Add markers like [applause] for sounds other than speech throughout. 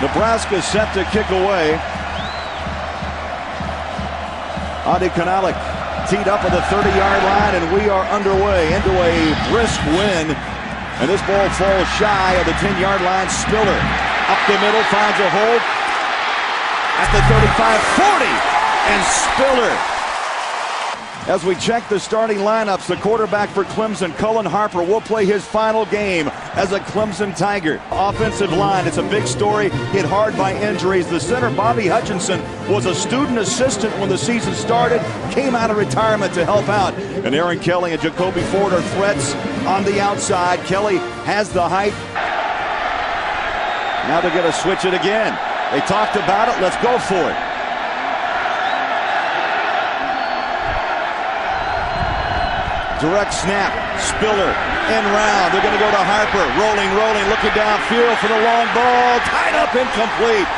Nebraska set to kick away. Adi Kunalic teed up at the 30-yard line, and we are underway into a brisk win. And this ball falls shy of the 10-yard line. Spiller up the middle, finds a hole at the 35-40, and Spiller as we check the starting lineups, the quarterback for Clemson, Cullen Harper, will play his final game as a Clemson Tiger. Offensive line, it's a big story, hit hard by injuries. The center, Bobby Hutchinson, was a student assistant when the season started, came out of retirement to help out. And Aaron Kelly and Jacoby Ford are threats on the outside. Kelly has the height. Now they're going to switch it again. They talked about it. Let's go for it. Direct snap. Spiller in round. They're going to go to Harper. Rolling, rolling, looking downfield for the long ball. Tied up, incomplete.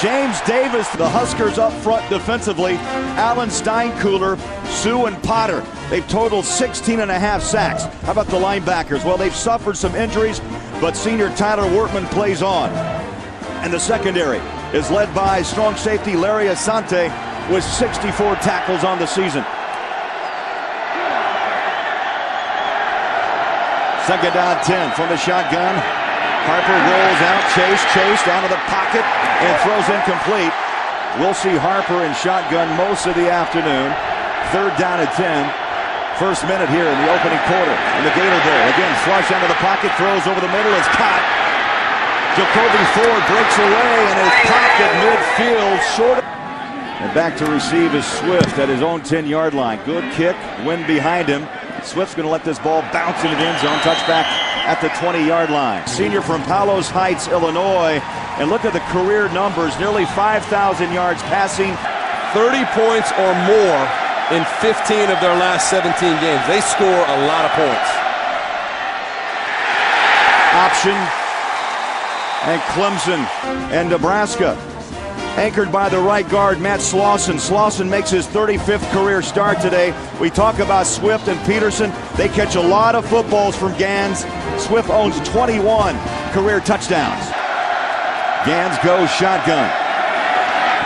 James Davis, the Huskers up front defensively. Alan Steinkuhler, Suh and Potter. They've totaled 16 and a half sacks. How about the linebackers? Well, they've suffered some injuries, but senior Tyler Wortman plays on. And the secondary is led by strong safety Larry Asante with 64 tackles on the season. Second down 10 from the shotgun. Harper rolls out, Chase, Chase down to the pocket and throws incomplete. We'll see Harper in shotgun most of the afternoon. Third down at 10. First minute here in the opening quarter in the Gator Bowl. Again, flush out of the pocket, throws over the middle, it's caught. Jacoby Ford breaks away and is popped at midfield, short. And back to receive is Swift at his own 10-yard line. Good kick, wind behind him. Swift's going to let this ball bounce into the end zone. Touchback at the 20-yard line. Senior from Palos Heights, Illinois. And look at the career numbers. Nearly 5,000 yards passing. 30 points or more in 15 of their last 17 games. They score a lot of points. Option. And Clemson and Nebraska anchored by the right guard, Matt Slauson. Slauson makes his 35th career start today. We talk about Swift and Peterson. They catch a lot of footballs from Ganz. Swift owns 21 career touchdowns. Ganz goes shotgun.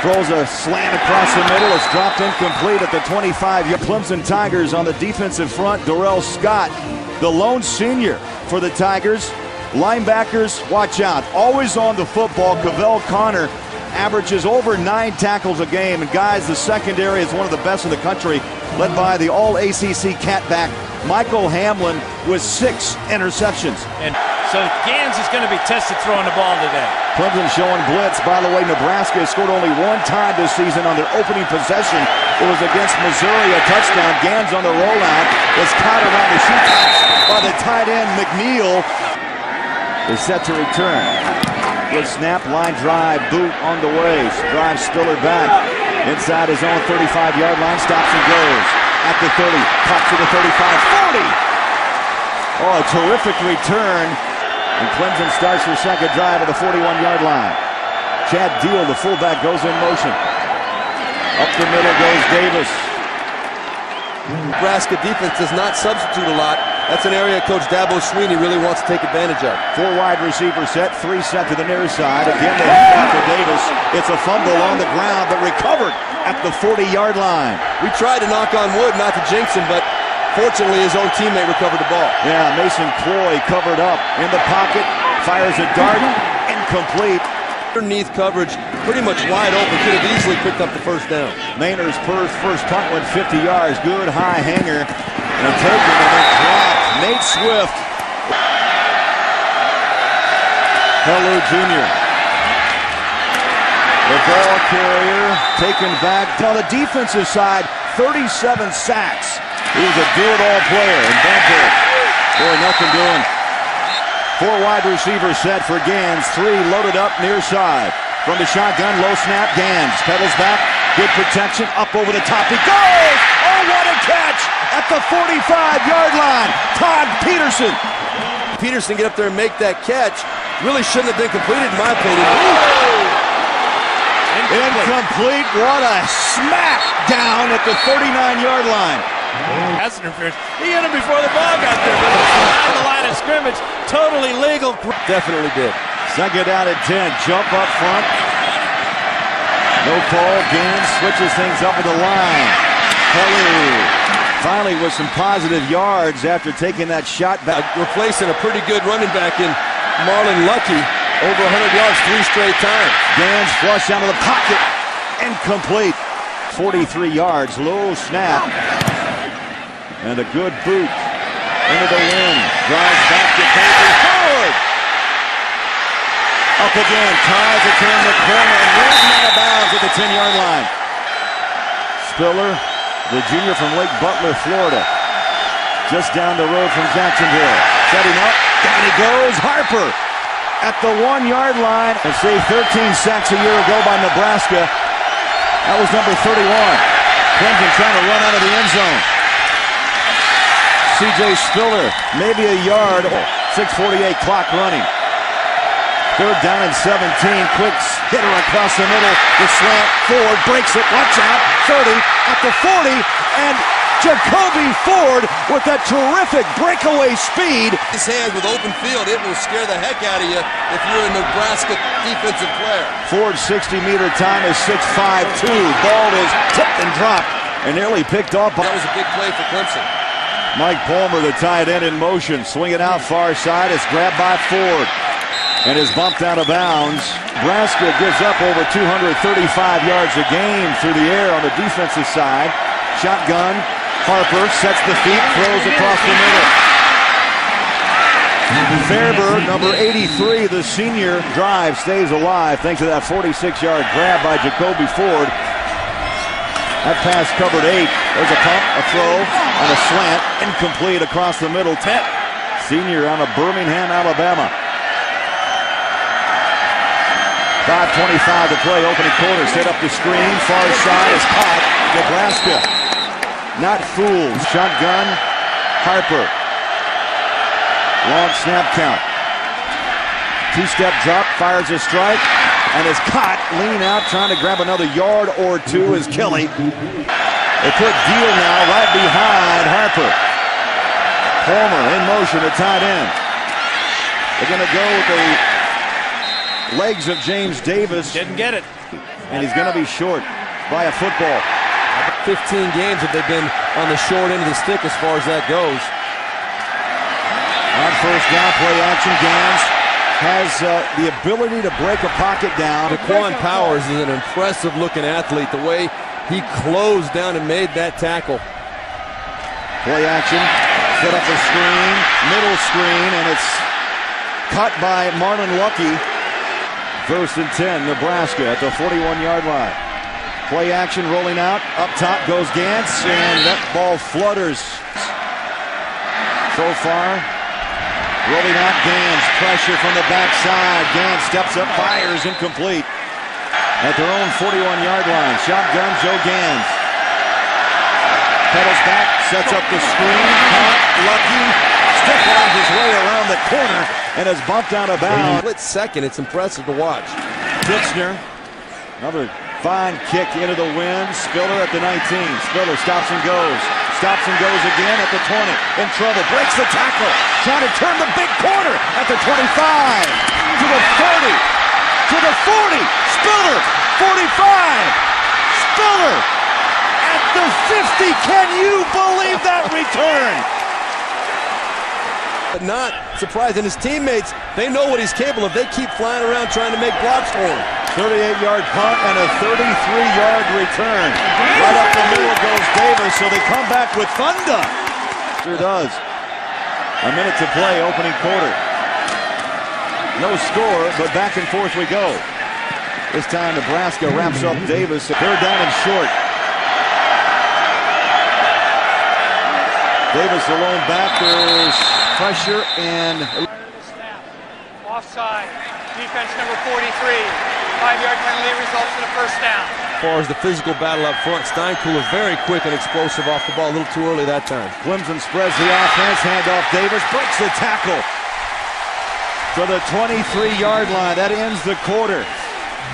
Throws a slant across the middle. It's dropped incomplete at the 25. Clemson Tigers on the defensive front. Dorell Scott, the lone senior for the Tigers. Linebackers, watch out. Always on the football. Kavell Conner averages over nine tackles a game. And guys, the secondary is one of the best in the country, led by the all ACC catback, Michael Hamlin, with six interceptions. And so Ganz is going to be tested throwing the ball today. Clemson showing blitz. By the way, Nebraska has scored only one time this season on their opening possession. It was against Missouri, a touchdown. Ganz on the rollout was caught around the shoe by the tight end, McNeill. Is set to return. Good snap, line drive, boot on the way. Drives Spiller back inside his own 35-yard line, stops and goes. At the 30, pops to the 35, 40. Oh, a terrific return. And Clemson starts their second drive at the 41-yard line. Chad Diehl, the fullback, goes in motion. Up the middle goes Davis. Nebraska defense does not substitute a lot. That's an area Coach Dabo Swinney really wants to take advantage of. Four wide receiver set, three set to the near side. Again, they to Davis. It's a fumble on the ground, but recovered at the 40-yard line. We tried to knock on wood, not to jinx him, but fortunately his own teammate recovered the ball. Yeah, Mason Cloy covered up in the pocket, fires a dart, incomplete underneath coverage, pretty much wide open. Could have easily picked up the first down. Maynard's first, first punt went 50 yards. Good high hanger. And taken and then dropped. Nate Swift. Helu, Jr. The ball carrier taken back. On the defensive side, 37 sacks. He was a do-it-all player. And Benton, boy, nothing doing. Four wide receivers set for Ganz. Three loaded up near side. From the shotgun, low snap, Ganz. pedals back. Good protection. Up over the top. He goes! Oh, what a catch! At the 45-yard line. Todd Peterson. Peterson get up there and make that catch. Really shouldn't have been completed, in my opinion. Incomplete. What a smack down at the 39-yard line. Pass interference. He hit him before the ball got there. But on the line of scrimmage, totally legal. Definitely did. Second down at 10. Jump up front. No call. Ganz switches things up at the line. Kelly finally with some positive yards after taking that shot back. Uh, replacing a pretty good running back in Marlon Lucky. Over 100 yards three straight times. Ganz flush out of the pocket. Incomplete. 43 yards. Low snap. And a good boot. Into the wind. Drives back to Paper. Forward. Up again. Ties it in the corner. And runs out of bounds at the 10-yard line. Spiller, the junior from Lake Butler, Florida. Just down the road from Jacksonville. Setting up. Down he goes. Harper at the one-yard line. And say 13 sacks a year ago by Nebraska. That was number 31. Clemson trying to run out of the end zone. C.J. Spiller, maybe a yard. 6.48 clock running. Third down and 17. Quick hitter across the middle. The slant. Ford breaks it. Watch out. 30 at the 40. And Jacoby Ford with that terrific breakaway speed. His hands with open field, it will scare the heck out of you if you're a Nebraska defensive player. Ford's 60-meter time is 6.52. Ball is tipped and dropped and nearly picked off. That was a big play for Clemson. Mike Palmer, the tight end in motion, swinging out far side. It's grabbed by Ford and is bumped out of bounds. Nebraska gives up over 235 yards a game through the air on the defensive side. Shotgun. Harper sets the feet, throws across the middle. Fairburn, number 83, the senior drive stays alive thanks to that 46-yard grab by Jacoby Ford. That pass covered eight. There's a pump, a throw, and a slant. Incomplete across the middle. Tet, senior out of Birmingham, Alabama. 5.25 to play, opening quarter. Set up the screen. Far side is caught. Nebraska. Not fooled. Shotgun. Harper. Long snap count. Two-step drop. Fires a strike. And is caught. Leaning out, trying to grab another yard or two is Kelly. They put Diehl now right behind Harper. Palmer in motion at tight end. They're going to go with the legs of James Davis. Didn't get it. And he's going to be short by a football. 15 games have they been on the short end of the stick as far as that goes. On first down, play action, Ganz has uh, the ability to break a pocket down. Daquan Powers is an impressive looking athlete. The way he closed down and made that tackle. Play action, set up a screen, middle screen, and it's cut by Marlon Lucky. First and 10, Nebraska at the 41-yard line. Play action rolling out. Up top goes Ganz, and that ball flutters. So far, rolling out Ganz. Pressure from the backside. Ganz steps up, fires, incomplete. At their own 41-yard line. Shotgun, Joe Ganz. Pedals back, sets up the screen. Caught, Lucky step out his way around the corner and is bumped out of bounds. Split second, it's impressive to watch. Kitchener, another fine kick into the wind. Spiller at the 19. Spiller stops and goes. Stops and goes again at the 20. In trouble. Breaks the tackle. Trying to turn the big corner at the 25. To the 30. To the 40. Spiller. 45. Spiller. At the 50. Can you believe that return? But not surprised. And his teammates, they know what he's capable of. They keep flying around trying to make blocks for him. 38-yard punt and a 33-yard return. Right up the middle goes Davis, so they come back with thunder. Sure does. A minute to play, opening quarter. No score, but back and forth we go. This time Nebraska wraps up Davis. Third down and short. Davis alone back. There's pressure and Offside. Defense number 43. Five-yard penalty results in a first down. As far as the physical battle up front, Steinkuhler very quick and explosive off the ball. A little too early that time. Clemson spreads the offense. Handoff Davis breaks the tackle to the 23-yard line. That ends the quarter.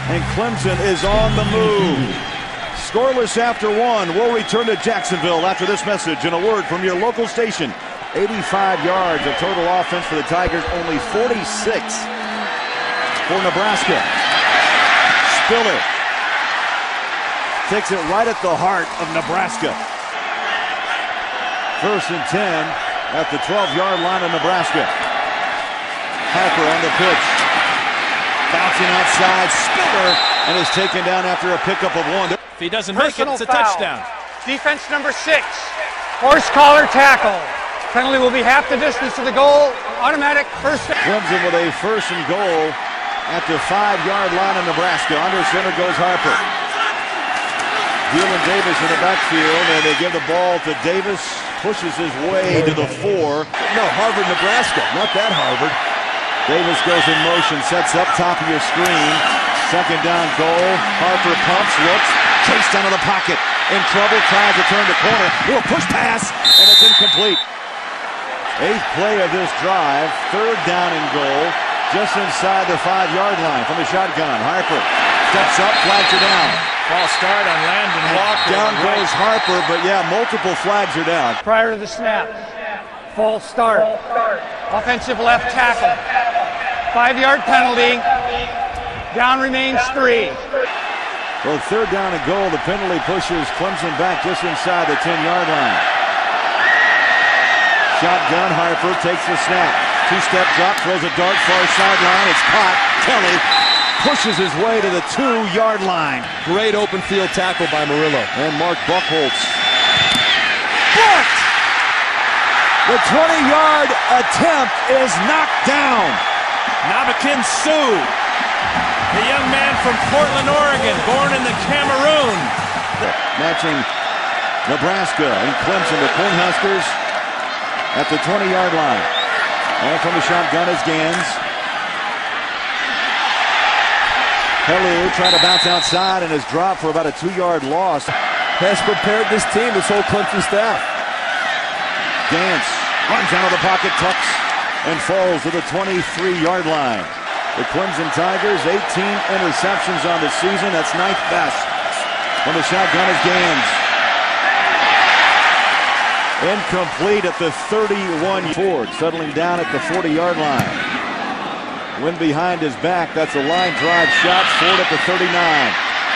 And Clemson is on the move. Scoreless after one. We'll return to Jacksonville after this message and a word from your local station. 85 yards of total offense for the Tigers, only 46 for Nebraska. Spiller takes it right at the heart of Nebraska. First and 10 at the 12-yard line of Nebraska. Harper on the pitch. Bouncing outside, Spiller, and is taken down after a pickup of one. If he doesn't make it, it's a foul. touchdown. Defense number six. Horse collar tackle. Penalty will be half the distance to the goal. Automatic first down. Clemson with a first and goal at the five-yard line of Nebraska. Under center goes Harper. Dylan Davis in the backfield, and they give the ball to Davis. Pushes his way to the four. No, Harvard, Nebraska. Not that Harvard. Davis goes in motion, sets up top of your screen. Second down goal. Harper pumps, looks, chased out of the pocket. In trouble, tries to turn the corner. Little push pass, and it's incomplete. Eighth play of this drive. Third down and goal. Just inside the five-yard line from the shotgun. Harper steps up, flags are down. False start on Landon Walker. Down Right. goes Harper, but yeah, multiple flags are down. Prior to the snap. False start. Offensive left tackle. Five yard penalty. Down remains three. Well, third down and goal. The penalty pushes Clemson back just inside the 10-yard line. Shotgun, Harper takes the snap. Two-step drop, throws a dart far sideline. It's caught. Kelly pushes his way to the two-yard line. Great open field tackle by Murillo. And Mark Buckholz. Blocked! The 20-yard attempt is knocked down. Ndamukong Suh, the young man from Portland, Oregon, born in the Cameroon. Matching Nebraska and Clemson, the Cornhuskers at the 20-yard line. And from the shotgun is Ganz. Helu trying to bounce outside and is dropped for about a two-yard loss. Has prepared this team, this whole Clemson staff. Ganz runs out of the pocket, tucks, and falls to the 23-yard line. The Clemson Tigers, 18 interceptions on the season. That's ninth best. From the shotgun is Ganz. Incomplete at the 31. Ford settling down at the 40-yard line. Win behind his back. That's a line drive shot. Ford at the 39.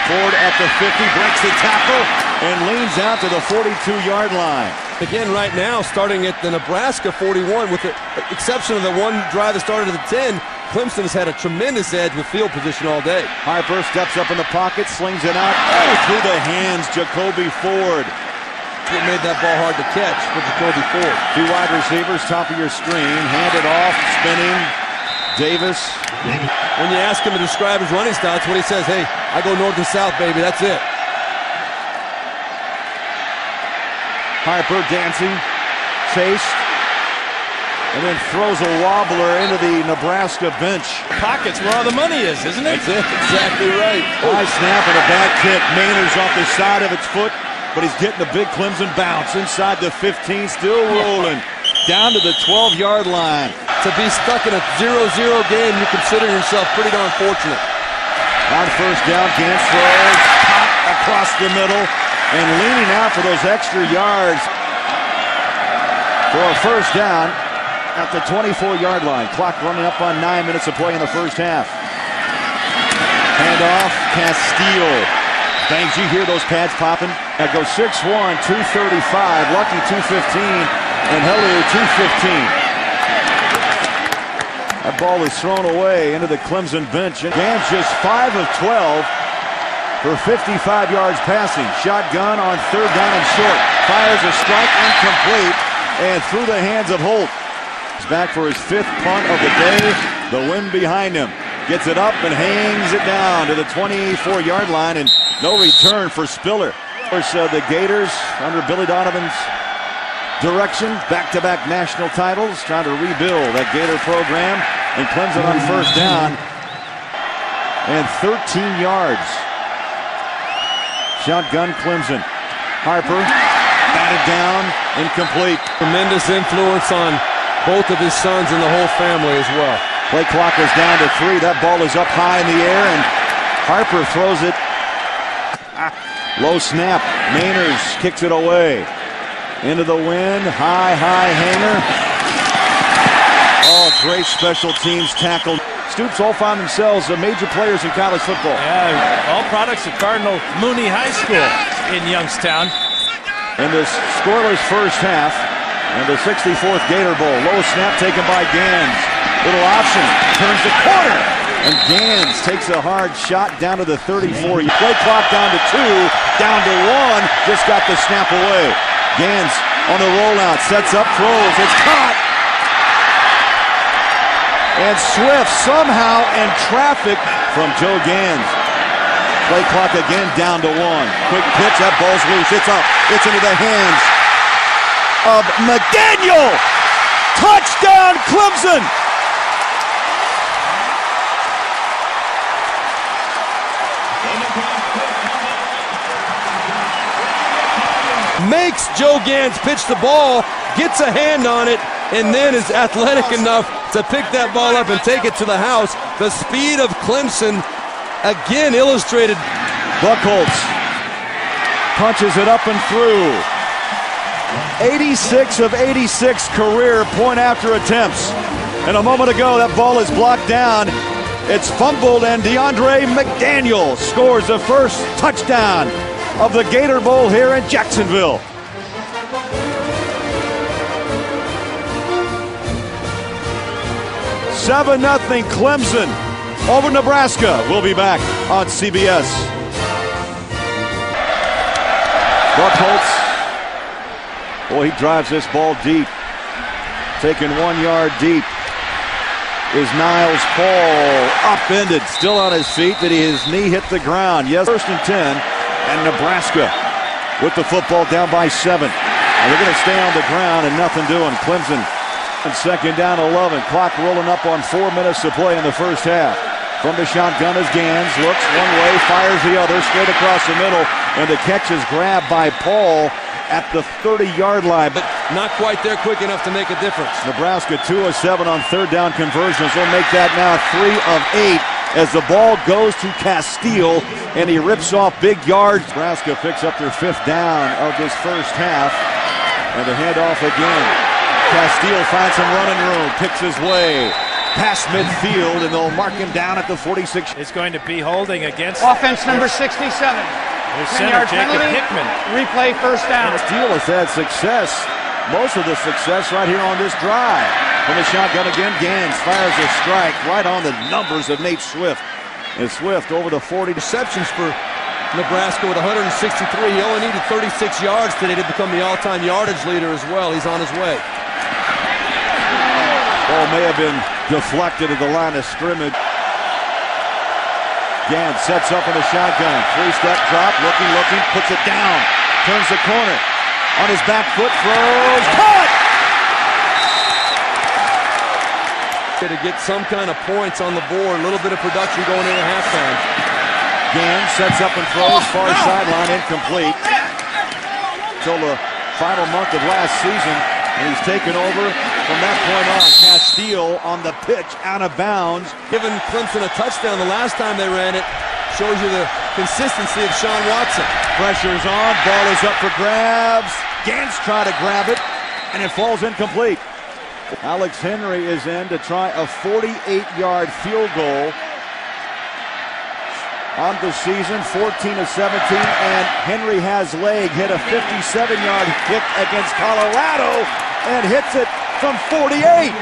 Ford at the 50. Breaks the tackle and leans out to the 42-yard line. Again, right now, starting at the Nebraska 41, with the exception of the one drive that started at the 10, Clemson has had a tremendous edge with field position all day. Harper steps up in the pocket, slings it out. Oh, through the hands, Jacoby Ford. That's what made that ball hard to catch for Jacoby Ford. Two wide receivers, top of your screen. Handed off, spinning. Davis. When you ask him to describe his running style, that's what he says. Hey, I go north and south, baby. That's it. Harper dancing, chased, and then throws a wobbler into the Nebraska bench. Pockets where all the money is, isn't it? That's it. Exactly right. High snap and a bad kick. Maynard's off the side of its foot, but he's getting a big Clemson bounce inside the 15, still rolling down to the 12-yard line. To be stuck in a 0-0 game, you consider yourself pretty darn fortunate. On first down, Ganz throws pop across the middle and leaning out for those extra yards for a first down at the 24-yard line. Clock running up on nine minutes of play in the first half. Handoff, Castille. Bangs, you hear those pads popping? That goes 6'1", 235, Lucky 215, and Helu 215. That ball is thrown away into the Clemson bench. And Ganz just 5 of 12 for 55 yards passing. Shotgun on third down and short. Fires a strike incomplete and through the hands of Holt. He's back for his fifth punt of the day. The wind behind him. Gets it up and hangs it down to the 24-yard line and no return for Spiller. Of course, uh, the Gators under Billy Donovan's direction, back-to-back national titles, trying to rebuild that Gator program. And Clemson on first down and 13 yards. Shotgun Clemson. Harper batted down, incomplete. Tremendous influence on both of his sons and the whole family as well. Play clock is down to three. That ball is up high in the air, and Harper throws it. Low snap. Mainers kicks it away. Into the wind. High, high hanger. Oh, great special teams tackle. Stoops all find themselves uh, major players in college football. Yeah, all products of Cardinal Mooney High School in Youngstown. In this scoreless first half, and the 64th Gator Bowl. Low snap taken by Ganz. Little option, turns the corner, and Ganz takes a hard shot down to the 34. Play clock down to two, down to one, just got the snap away. Ganz on the rollout, sets up, throws, it's caught. And Swift somehow in traffic from Joe Ganz. Play clock again down to one. Quick pitch, that ball's loose. It's up. It's into the hands of McDaniel. Touchdown, Clemson. Makes Joe Ganz pitch the ball, gets a hand on it, and then is athletic enough to pick that ball up and take it to the house. The speed of Clemson, again illustrated. Buckholz punches it up and through. 86 of 86 career point after attempts. And a moment ago, that ball is blocked down. It's fumbled, and DeAndre McDaniel scores the first touchdown of the Gator Bowl here in Jacksonville. Seven nothing Clemson over Nebraska. We'll be back on CBS. Buckholz Boy, he drives this ball deep. Taking one yard deep is Niles Paul. Upended, still on his feet. Did his knee hit the ground? Yes, first and 10. And Nebraska with the football down by seven. And they're going to stay on the ground and nothing doing. Clemson and second down 11. Clock rolling up on four minutes to play in the first half. From the shotgun is Ganz. Looks one way, fires the other, straight across the middle. And the catch is grabbed by Paul at the 30-yard line, but not quite there quick enough to make a difference. Nebraska 2 of 7 on third down conversions. They'll make that now 3 of 8 as the ball goes to Castille and he rips off big yards. Nebraska picks up their fifth down of this first half and the handoff again. Castille finds some running room, picks his way past midfield and they'll mark him down at the 46. It's going to be holding against offense number 67. There's center Jacob penalty, Hickman. Replay first down. Castille has had success, most of the success right here on this drive. From the shotgun again, Ganz fires a strike right on the numbers of Nate Swift. And Swift over the 40 receptions for Nebraska with 163. He only needed 36 yards today to become the all-time yardage leader as well. He's on his way. Ball may have been deflected at the line of scrimmage. Ganz sets up in a shotgun. Three-step drop, looking, looking, puts it down. Turns the corner. On his back foot, throws. Cut! To get some kind of points on the board. A little bit of production going into halftime. Ganz sets up and throws. Oh, far sideline, incomplete. Until the final month of last season. And he's taken over from that point on. Castille on the pitch, out of bounds. Giving Clemson a touchdown the last time they ran it. Shows you the consistency of Shawn Watson. Pressure's on, ball is up for grabs. Ganz try to grab it, and it falls incomplete. Alex Henry is in to try a 48-yard field goal on the season, 14 of 17, and Henry has leg, hit a 57-yard kick against Colorado, and hits it from 48.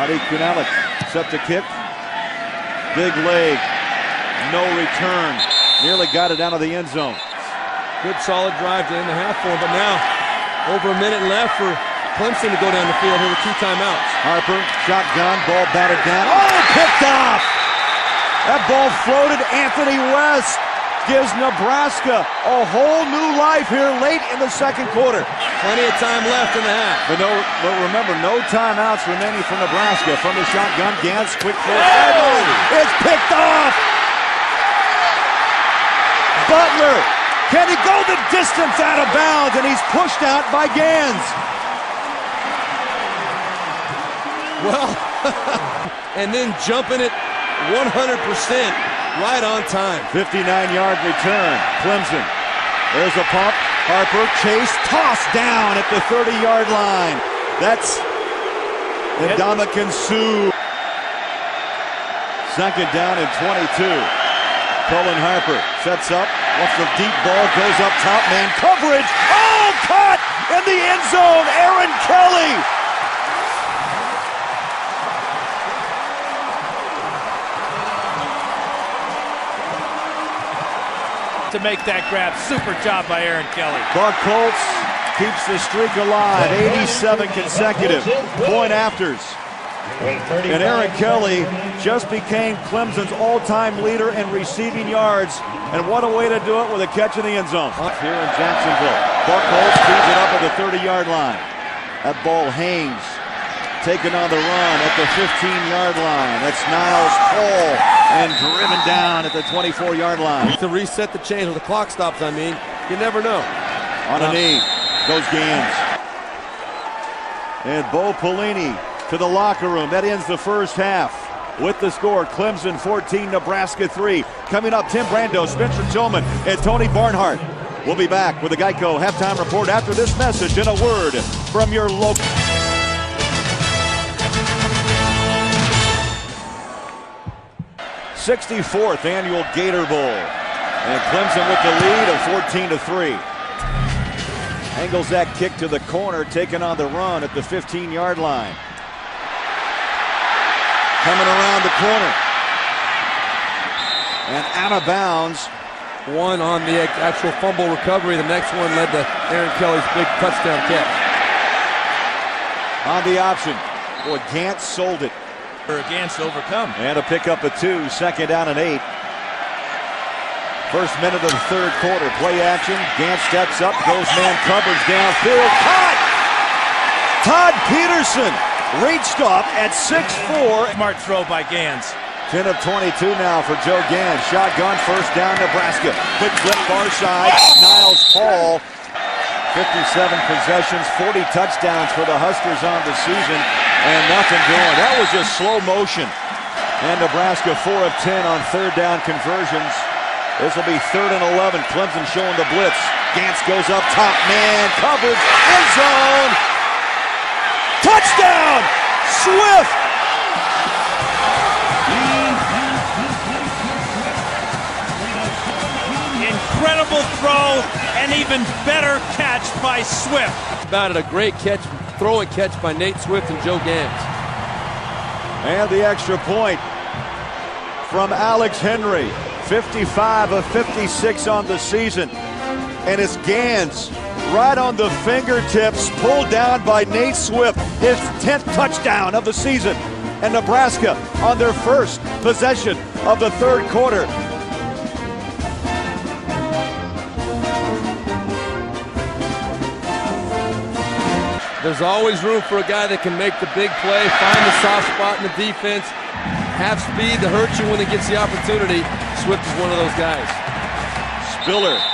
Adi Kunalic set to kick. Big leg, no return. Nearly got it out of the end zone. Good solid drive to end the half for him, but now over a minute left for Clemson to go down the field here with two timeouts. Harper, shotgun, ball batted down. Oh, picked off! That ball floated. Anthony West gives Nebraska a whole new life here late in the second quarter. Plenty of time left in the half. But no, but remember, no timeouts remaining for Nebraska. From the shotgun, Ganz, quick throw. Oh! It's picked off! Butler, can he go the distance out of bounds? And he's pushed out by Ganz. Well, [laughs] and then jumping it 100% right on time. 59-yard return. Clemson. There's a pump. Harper chase, toss down at the 30 yard line. That's Ndamukong Suh. Second down and 22. Cullen Harper sets up, wants the deep ball, goes up top, man coverage. Oh, caught in the end zone. Aaron Kelly. To make that grab, super job by Aaron Kelly. Buckholz keeps the streak alive. 87 consecutive point afters. And Aaron Kelly just became Clemson's all-time leader in receiving yards. And what a way to do it with a catch in the end zone. Up here in Jacksonville. Buckholz feeds it up at the 30-yard line. That ball hangs. Taken on the run at the 15-yard line. That's Niles Paul and driven down at the 24-yard line. To reset the chain when the clock stops, I mean, you never know. On a uh, knee goes Ganz. And Bo Pelini to the locker room. That ends the first half. With the score, Clemson 14, Nebraska 3. Coming up, Tim Brando, Spencer Tillman, and Tony Barnhart. We'll be back with the Geico halftime report after this message and a word from your local. 64th annual Gator Bowl. And Clemson with the lead of 14 to 3. Angles that kick to the corner, taken on the run at the 15 yard line. Coming around the corner. And out of bounds. One on the actual fumble recovery. The next one led to Aaron Kelly's big touchdown catch. On the option. Boy, Ganz sold it. Against overcome. And a pickup of two, second down and eight. First minute of the third quarter. Play action. Ganz steps up, goes man coverage downfield. Caught! Todd Peterson reached up at 6'4. Smart throw by Ganz. 10 of 22 now for Joe Ganz. Shotgun first down Nebraska. Quick flip far side. Niles Paul. 57 possessions, 40 touchdowns for the Huskers on the season, and nothing going. That was just slow motion. And Nebraska 4 of 10 on third down conversions. This will be third and 11. Clemson showing the blitz. Ganz goes up top, man, coverage, end zone. Touchdown! Swift! Incredible throw and even better catch by Swift. About it, a great catch, throw and catch by Nate Swift and Joe Ganz. And the extra point from Alex Henry. 55 of 56 on the season. And it's Ganz right on the fingertips, pulled down by Nate Swift, his 10th touchdown of the season. And Nebraska on their first possession of the third quarter. There's always room for a guy that can make the big play, find the soft spot in the defense, have speed to hurt you when he gets the opportunity. Swift is one of those guys. Spiller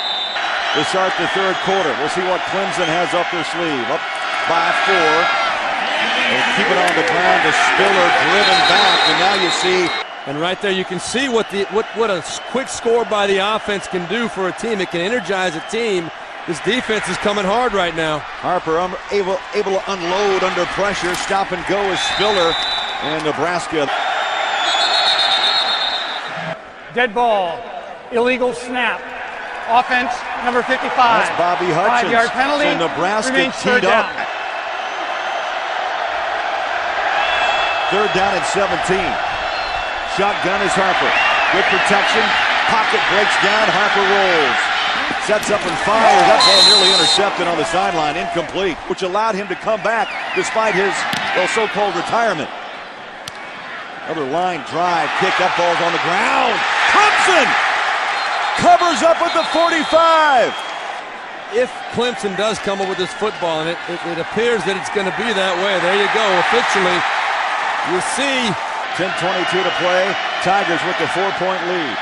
to start the third quarter. We'll see what Clemson has up their sleeve. Up by four. They keep it on the ground to Spiller, driven back, and now you see. And right there, you can see what the what what a quick score by the offense can do for a team. It can energize a team. This defense is coming hard right now. Harper um, able able to unload under pressure. Stop and go is Spiller, and Nebraska. Dead ball. Illegal snap. Offense number 55. That's Bobby Hutchins. Five yard penalty. So Nebraska Remains third teed up. down. Third down at 17. Shotgun is Harper. Good protection. Pocket breaks down. Harper rolls. Sets up and fires. That ball nearly intercepted on the sideline. Incomplete, which allowed him to come back despite his well, so-called retirement. Another line drive. Kick. That ball's on the ground. Thompson covers up at the 45. If Clemson does come up with this football, and it, it, it appears that it's going to be that way, there you go. Officially, you see 10-22 to play. Tigers with the four-point lead.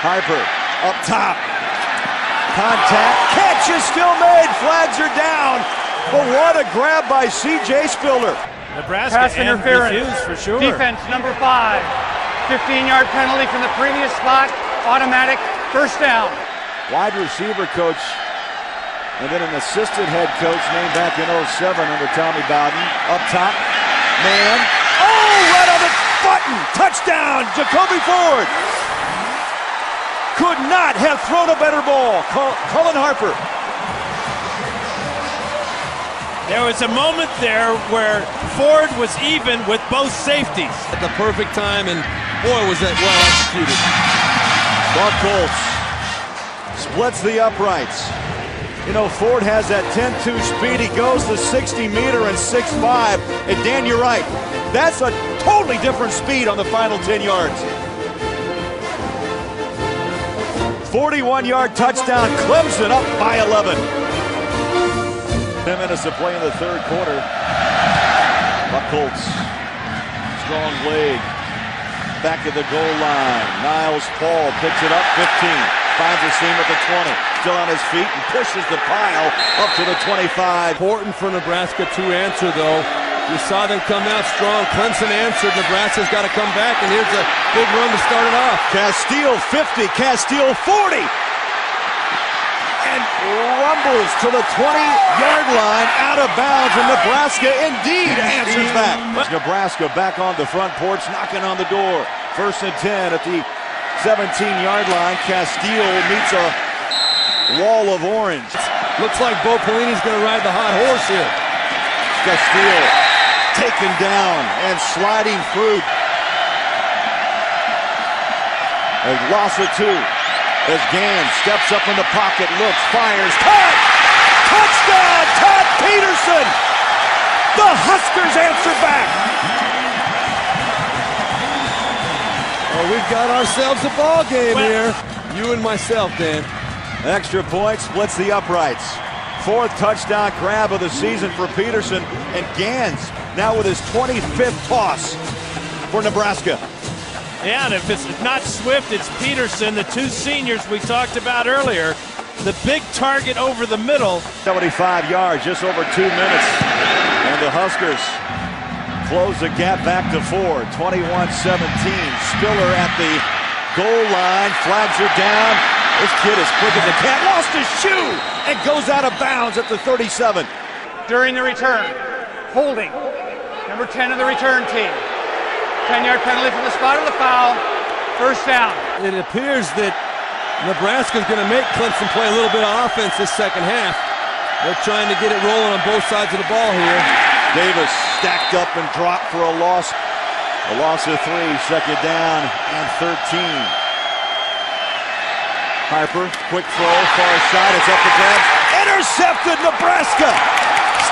Harper up top. Contact. Catch is still made. Flags are down. But what a grab by C.J. Spiller. Nebraska Pass and interference. for sure. Defense number five. 15 yard penalty from the previous spot. Automatic first down. Wide receiver coach And then an assistant head coach named back in 07 under Tommy Bowden. Up top, man. Oh, right on the button. Touchdown, Jacoby Ford. Could not have thrown a better ball. Cullen Harper. There was a moment there where Ford was even with both safeties. At the perfect time, and boy, was that well executed. Buckholz splits the uprights. You know, Ford has that 10-2 speed. He goes the 60 meter and 6'5". And Dan, you're right. That's a totally different speed on the final 10 yards. 41-yard touchdown. Clemson up by 11. 10 minutes to play in the third quarter. Buckholz. Strong leg. Back to the goal line. Niles Paul picks it up 15 finds a seam at the 20. Still on his feet and pushes the pile up to the 25. Important for Nebraska to answer, though. You saw them come out strong. Clemson answered. Nebraska's got to come back, and here's a big run to start it off. Castille 50, Castille 40. And rumbles to the 20-yard line out of bounds, and Nebraska indeed answers back. Nebraska back on the front porch, knocking on the door. First and 10 at the 17-yard line. Castille meets a wall of orange. Looks like Bo Pelini's going to ride the hot horse here. Castille taken down and sliding through. A loss of two. As Ganz steps up in the pocket, looks, fires, caught! Touchdown, Todd Peterson! The Huskers answer back. Well, we've got ourselves a ball game well, here. You and myself, Dan. Extra point splits the uprights. Fourth touchdown grab of the season for Peterson. And Ganz now with his 25th toss for Nebraska. Yeah, and if it's not Swift, it's Peterson, the two seniors we talked about earlier. The big target over the middle. 75 yards, just over two minutes. And the Huskers close the gap back to four. 21-17. Spiller at the goal line. Flags are down. This kid is quick as a cat. Lost his shoe and goes out of bounds at the 37. During the return, holding. Number 10 of the return team. 10-yard penalty from the spot of the foul. First down. It appears that Nebraska's going to make Clemson play a little bit of offense this second half. They're trying to get it rolling on both sides of the ball here. Davis stacked up and dropped for a loss. A loss of three, second down and 13. Harper, quick throw, far side, it's up the grab. Intercepted Nebraska.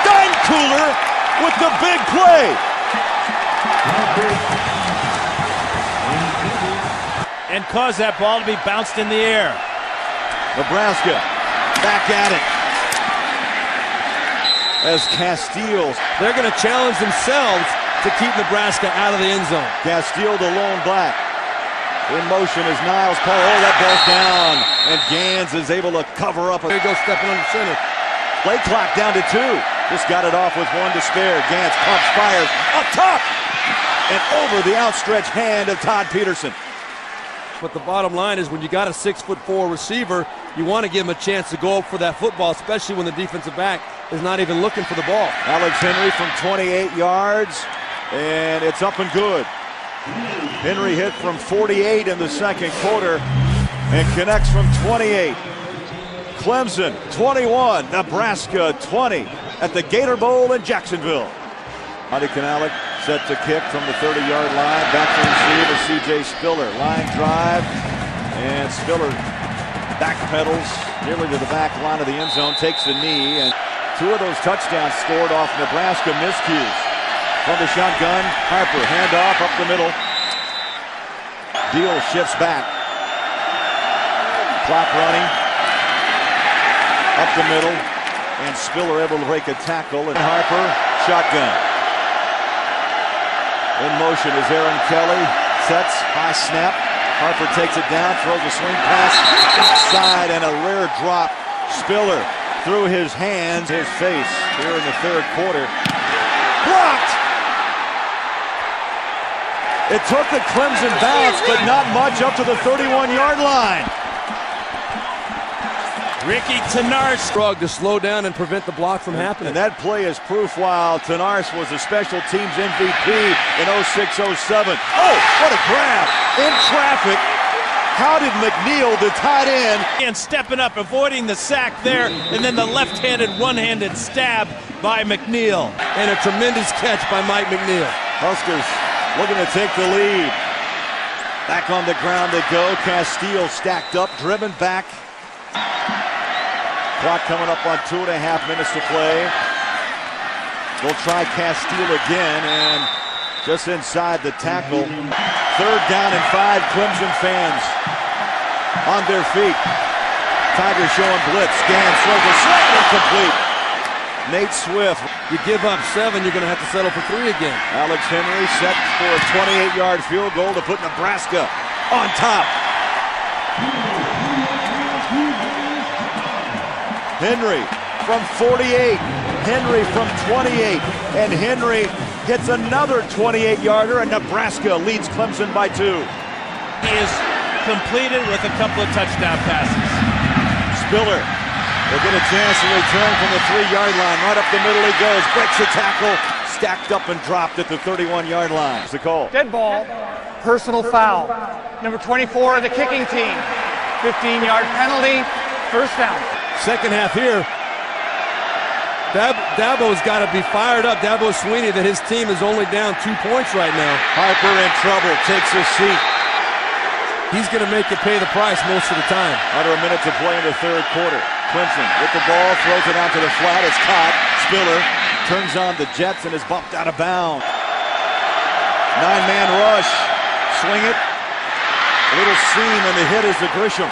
Steinkuhler with the big play. And cause that ball to be bounced in the air. Nebraska back at it as Castille. They're going to challenge themselves to keep Nebraska out of the end zone. Castille the lone black. In motion is Niles Paul. Oh, that ball's down. And Ganz is able to cover up. There he goes stepping on the center. Play clock down to two. Just got it off with one to spare. Ganz pumps, fires, up top, and over the outstretched hand of Todd Peterson. But the bottom line is when you got a six foot four receiver, you want to give him a chance to go up for that football, especially when the defensive back is not even looking for the ball. Alex Henry from 28 yards, and it's up and good. Henry hit from 48 in the second quarter and connects from 28. Clemson 21, Nebraska 20 at the Gator Bowl in Jacksonville. Adi Kunalic set to kick from the 30-yard line. Back to receive is C.J. Spiller. Line drive, and Spiller backpedals nearly to the back line of the end zone, takes the knee, and Two of those touchdowns scored off Nebraska miscues. From the shotgun, Harper, handoff up the middle. Diehl shifts back. Clock running. Up the middle. And Spiller able to break a tackle. And Harper, shotgun. In motion is Aaron Kelly. Sets, high snap. Harper takes it down, throws a swing pass outside, and a rare drop. Spiller through his hands, his face here in the third quarter. Blocked! It took the Clemson bounce, but not much up to the 31-yard line. Ricky Tenars. Strug to slow down and prevent the block from happening. And that play is proof while Tenars was a special teams MVP in 06 07. Oh, what a grab in traffic. How did McNeill, the tight end, And stepping up, avoiding the sack there, and then the left handed, one handed stab by McNeill. And a tremendous catch by Mike McNeill. Huskers looking to take the lead. Back on the ground they go. Castille stacked up, driven back. Clock coming up on two and a half minutes to play. They'll try Castille again, and just inside the tackle. Third down and five. Clemson fans on their feet. Tiger showing blitz. Scan, a slant incomplete. Nate Swift You give up seven, you're going to have to settle for three again. Alex Henry set for a 28-yard field goal to put Nebraska on top. Henry from 48. Henry from 28. And Henry hits another 28-yarder, and Nebraska leads Clemson by two. He is completed with a couple of touchdown passes. Spiller will get a chance to return from the three-yard line. Right up the middle he goes. Breaks the tackle. Stacked up and dropped at the 31-yard line. It's the call. Dead ball. Personal foul. Number 24 of the kicking team. 15 yard penalty. First down. Second half here. Dab- Dabo's got to be fired up. Dabo Swinney that his team is only down two points right now. Harper in trouble. Takes his seat. He's going to make you pay the price most of the time. Under a minute to play in the third quarter. Clemson with the ball, throws it out to the flat. It's caught. Spiller turns on the Jets and is bumped out of bounds. Nine-man rush. Swing it. A little seam and the hit is to Grisham.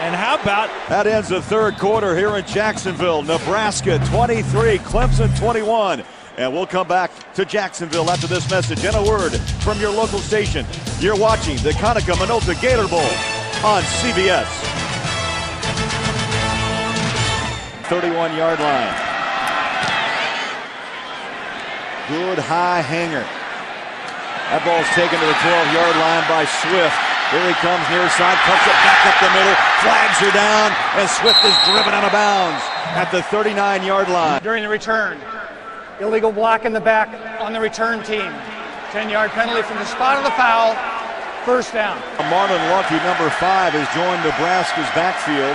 And how about That ends the third quarter here in Jacksonville. Nebraska 23, Clemson 21. And we'll come back to Jacksonville after this message and a word from your local station. You're watching the Konica Minolta Gator Bowl on CBS. 31 yard line. Good high hanger. That ball's taken to the 12 yard line by Swift. Here he comes near side, cuts it back up the middle, flags are down, and Swift is driven out of bounds at the 39 yard line. During the return. Illegal block in the back on the return team. 10 yard penalty from the spot of the foul. First down. Marlon Lucky, number five, has joined Nebraska's backfield.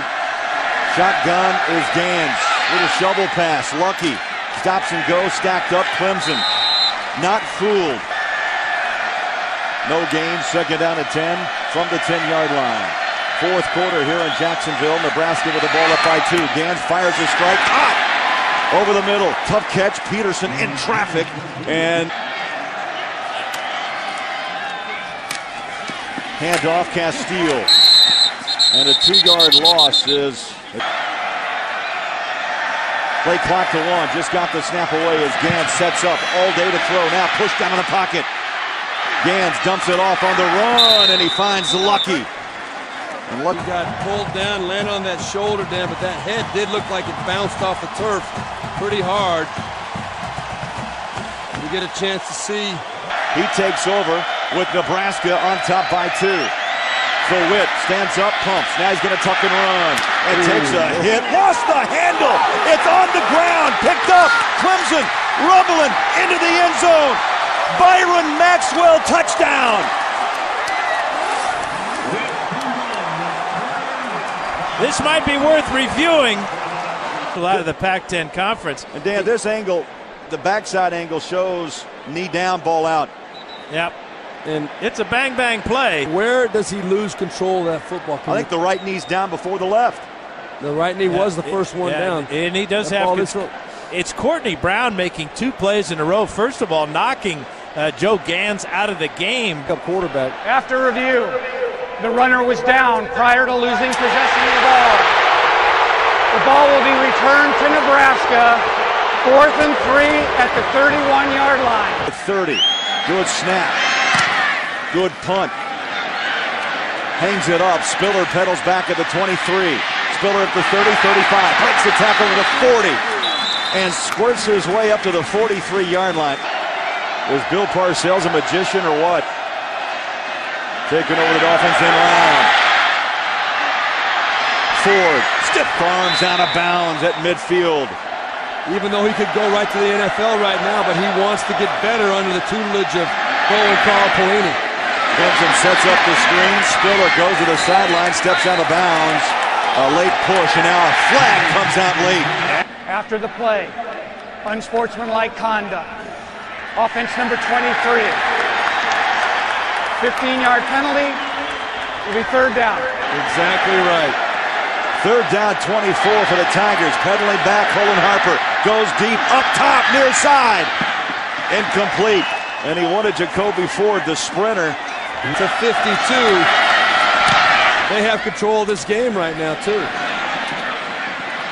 Shotgun is Ganz. Little shovel pass. Lucky stops and goes, stacked up. Clemson not fooled. No gain, second down at 10 from the 10 yard line. Fourth quarter here in Jacksonville. Nebraska with the ball up by two. Ganz fires a strike. Caught over the middle. Tough catch. Peterson in traffic. And hand off Castille. And a two yard loss is. Play clock to one. Just got the snap away as Ganz sets up all day to throw. Now pushed down in the pocket. Ganz dumps it off on the run and he finds Lucky. And He got pulled down, landed on that shoulder, Dan, but that head did look like it bounced off the turf pretty hard. We get a chance to see He takes over with Nebraska on top by two. So Witt stands up, pumps. Now he's going to tuck and run. And takes a hit. Lost the handle. It's on the ground. Picked up. Clemson rumbling into the end zone. Byron Maxwell touchdown. This might be worth reviewing? A lot of the Pac-10 conference. And Dan, this angle, the backside angle shows knee down, ball out. Yep, and it's a bang bang play. where does he lose control of that football? Can I think the right knee's down before the left. the right knee was the first one Yeah, down. and he does That have. control. It's Courtney Brown making two plays in a row. First of all, knocking uh, Joe Ganz out of the game. Up quarterback. After review, the runner was down prior to losing possession of the ball. The ball will be returned to Nebraska. Fourth and three at the 31 yard line. At 30. Good snap. Good punt. Hangs it up. Spiller pedals back at the 23. Spiller at the 30, 35. Breaks the tackle to the 40. And squirts his way up to the 43 yard line. Was Bill Parcells a magician or what? Taking over the Dolphins in line. Ford Stiff arms out of bounds at midfield. Even though he could go right to the NFL right now, but he wants to get better under the tutelage of Bo and Carl Pelini. Clemson sets up the screen. Spiller goes to the sideline, steps out of bounds. A late push, and now a flag comes out late. After the play, unsportsmanlike conduct. Offense number 23. 15-yard penalty. Will be third down. Exactly right. Third down 24 for the Tigers. Pedaling back, Holden Harper goes deep, up top, near side. Incomplete. And he wanted Jacoby Ford, the sprinter. To 52. They have control of this game right now, too.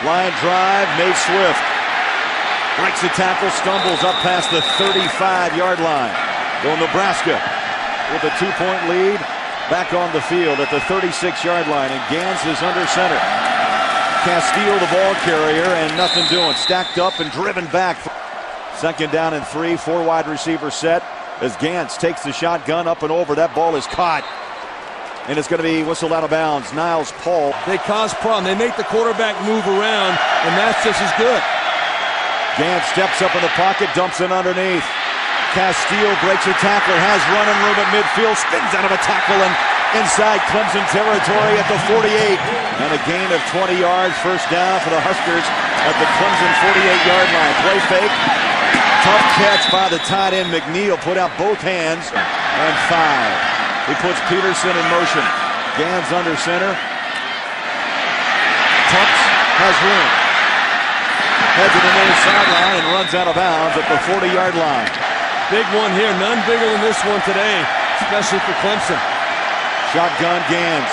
Line drive, Nate Swift. Breaks the tackle, stumbles up past the 35-yard line. Go Nebraska with a two-point lead. Back on the field at the 36-yard line, and Ganz is under center. Castille, the ball carrier, and nothing doing. Stacked up and driven back. Second down and three, four wide receiver set as Ganz takes the shotgun up and over. That ball is caught. And it's going to be whistled out of bounds. Niles Paul. They cause problem. They make the quarterback move around, and that's just as good. Ganz steps up in the pocket, dumps it underneath. Castille breaks a tackle, has running room at midfield, spins out of a tackle and inside Clemson territory at the 48. And a gain of 20 yards, first down for the Huskers at the Clemson 48-yard line. Play fake, tough catch by the tight end McNeill, put out both hands, and five. He puts Peterson in motion. Ganz under center. Tucks has room. Heads to the near sideline and runs out of bounds at the 40-yard line. Big one here. None bigger than this one today, especially for Clemson. Shotgun Ganz.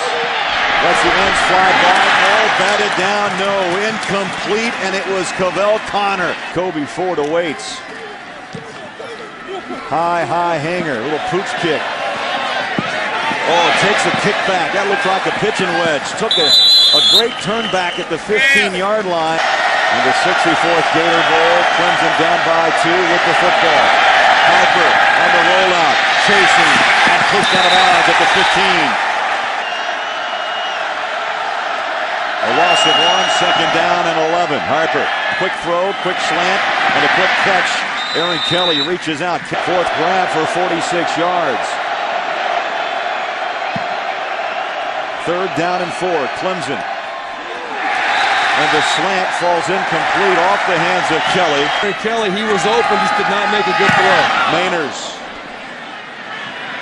Lets the ends fly by. Ball batted down. No. Incomplete. And it was Kavell Conner. Kobe Ford awaits. High, high hanger. Little pooch kick. Oh, takes a kick back. That looked like a pitching wedge. Took a, a great turn back at the 15-yard line. And the 64th Gator Bowl. Clemson down by two with the football. Harper on the rollout, chasing and pushed out of bounds at the 15. A loss of one, second down and 11. Harper, quick throw, quick slant, and a quick catch. Aaron Kelly reaches out, fourth grab for 46 yards. Third down and four, Clemson. And the slant falls incomplete off the hands of Kelly. Aaron Kelly, he was open, just did not make a good throw. Mainers.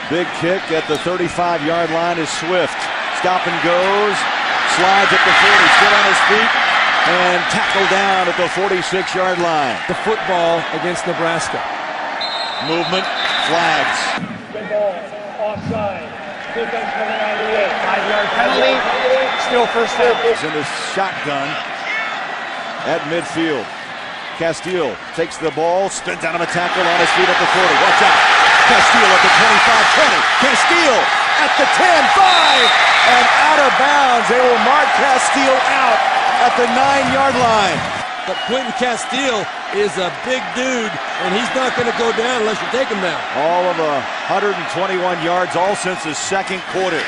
Big kick at the 35-yard line is Swift. Stop and goes. Slides at the 40, still on his feet. And tackled down at the 46-yard line. The football against Nebraska. Movement, flags. Good ball, offside. Defense number 98. Five-yard penalty. Still first down. He's in the shotgun at midfield. Castille takes the ball, spins out of a tackle on his feet at the 40. Watch out. Castille at the 25 20. Castille at the 10 5. And out of bounds. They will mark Castille out at the nine yard line. But Quentin Castille is a big dude, and he's not going to go down unless you take him down. All of 121 yards, all since the second quarter.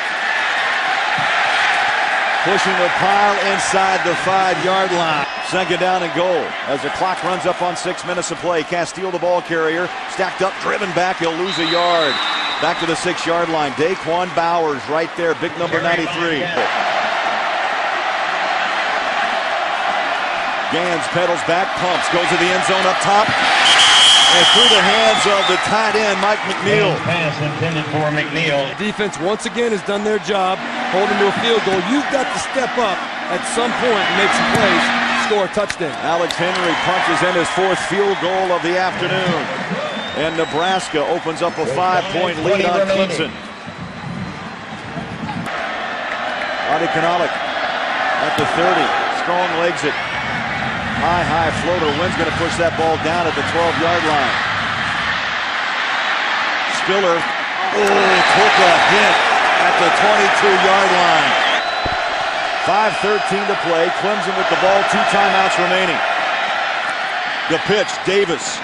Pushing the pile inside the five-yard line. Second down and goal as the clock runs up on six minutes of play. Castille, the ball carrier, stacked up, driven back. He'll lose a yard. Back to the six-yard line. Da'Quan Bowers right there, big number 93. Ganz pedals back, pumps, goes to the end zone up top. And through the hands of the tight end, Mike McNeill. Pass intended for McNeill. Defense once again has done their job, holding to a field goal. You've got to step up at some point and make some plays, score a touchdown. Alex Henry punches in his fourth field goal of the afternoon. And Nebraska opens up a five-point lead on Clemson. Adi Kunalic at the 30. Strong legs it. High, high floater. Wynn's going to push that ball down at the 12-yard line. Spiller, oh, took a hit at the 22-yard line. 5.13 to play. Clemson with the ball. Two timeouts remaining. The pitch, Davis.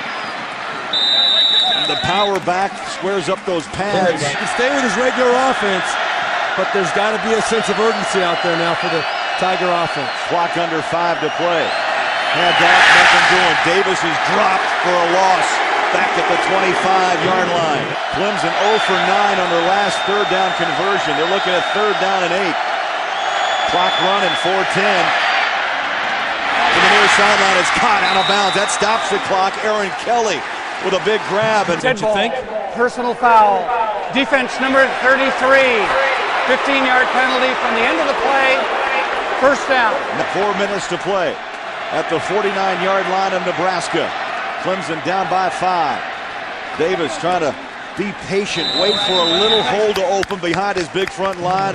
And the power back squares up those pads. He can stay with his regular offense, but there's got to be a sense of urgency out there now for the Tiger offense. Clock under five to play. Had that, nothing doing. Davis is dropped for a loss back at the 25-yard line. Clemson 0 for 9 on their last third down conversion. They're looking at third down and eight. Clock running, 4-10. To the near sideline, it's caught out of bounds. That stops the clock. Aaron Kelly with a big grab. And Dead you think? Personal foul. Defense number 33. 15-yard penalty from the end of the play. First down. Four minutes to play at the 49-yard line of Nebraska. Clemson down by five. Davis trying to be patient, wait for a little hole to open behind his big front line.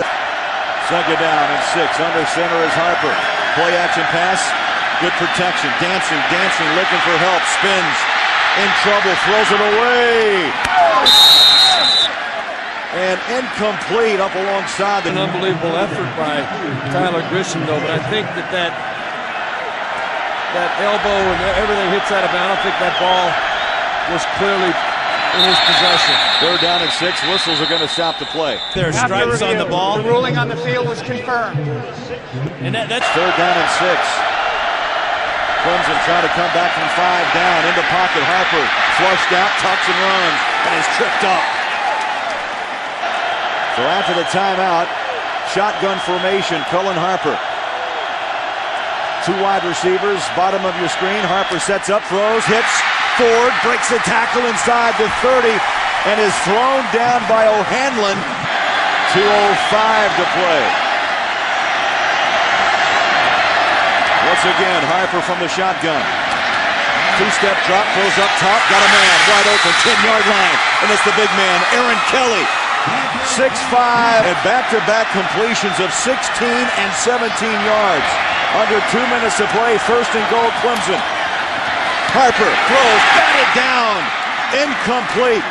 Second down and six. Under center is Harper. Play action pass. Good protection. Dancing, dancing, looking for help. Spins. In trouble. Throws it away. And incomplete up alongside the An unbelievable effort by Tyler Grisham, though. But I think that that, that elbow and everything hits out of bounds. I don't think that ball was clearly in his possession. Third down and six. Whistles are going to stop the play. There are After stripes on the ball, The ruling on the field was confirmed. and that, that's Third down and six. Clemson trying to come back from five down into pocket. Harper flushed out, tucks and runs, and is tripped up. So after the timeout, shotgun formation, Cullen Harper. Two wide receivers, bottom of your screen. Harper sets up, throws, hits, Ford breaks the tackle inside the 30 and is thrown down by O'Hanlon. 2.05 to play. Once again, Harper from the shotgun. Two-step drop, throws up top, got a man wide open, 10-yard line, and it's the big man, Aaron Kelly. 6-5, and back-to-back completions of 16 and 17 yards. Under two minutes to play, first and goal, Clemson. Harper throws, batted down, incomplete.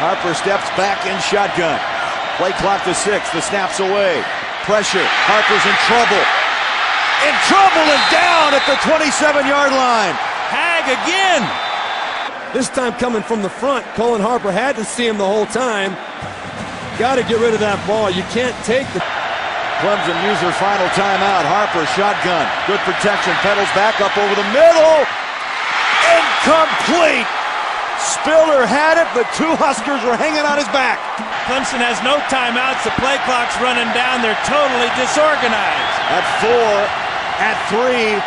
Harper steps back in shotgun. Play clock to six, the snaps away. Pressure, Harper's in trouble. In trouble and down at the 27-yard line. Hag again. This time coming from the front, Cullen Harper had to see him the whole time. Got to get rid of that ball. You can't take the. Clemson use their final timeout. Harper shotgun, good protection, pedals back up over the middle. Incomplete. Spiller had it, but two Huskers were hanging on his back. Clemson has no timeouts. The play clock's running down. They're totally disorganized. At four, at three,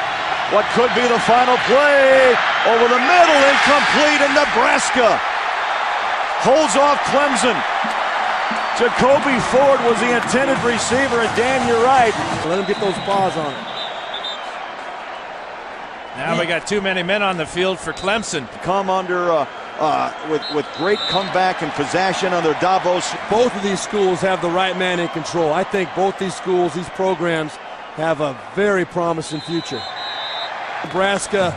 what could be the final play? Over the middle, incomplete, and Nebraska holds off Clemson. Jacoby Ford was the intended receiver, and Dan, you're right. Let him get those paws on it. Now we got too many men on the field for Clemson. Come under uh, uh, with with great comeback and possession under Davos. Both of these schools have the right man in control. I think both these schools, these programs, have a very promising future. Nebraska,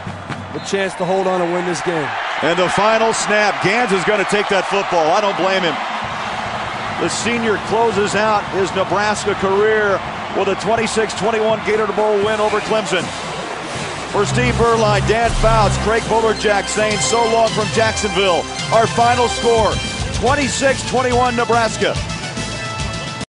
a chance to hold on and win this game. And the final snap, Ganz is going to take that football. I don't blame him. The senior closes out his Nebraska career with a 26-21 Gator Bowl win over Clemson. For Steve Beuerlein, Dan Fouts, Craig Bolerjack saying so long from Jacksonville. Our final score, 26-21 Nebraska.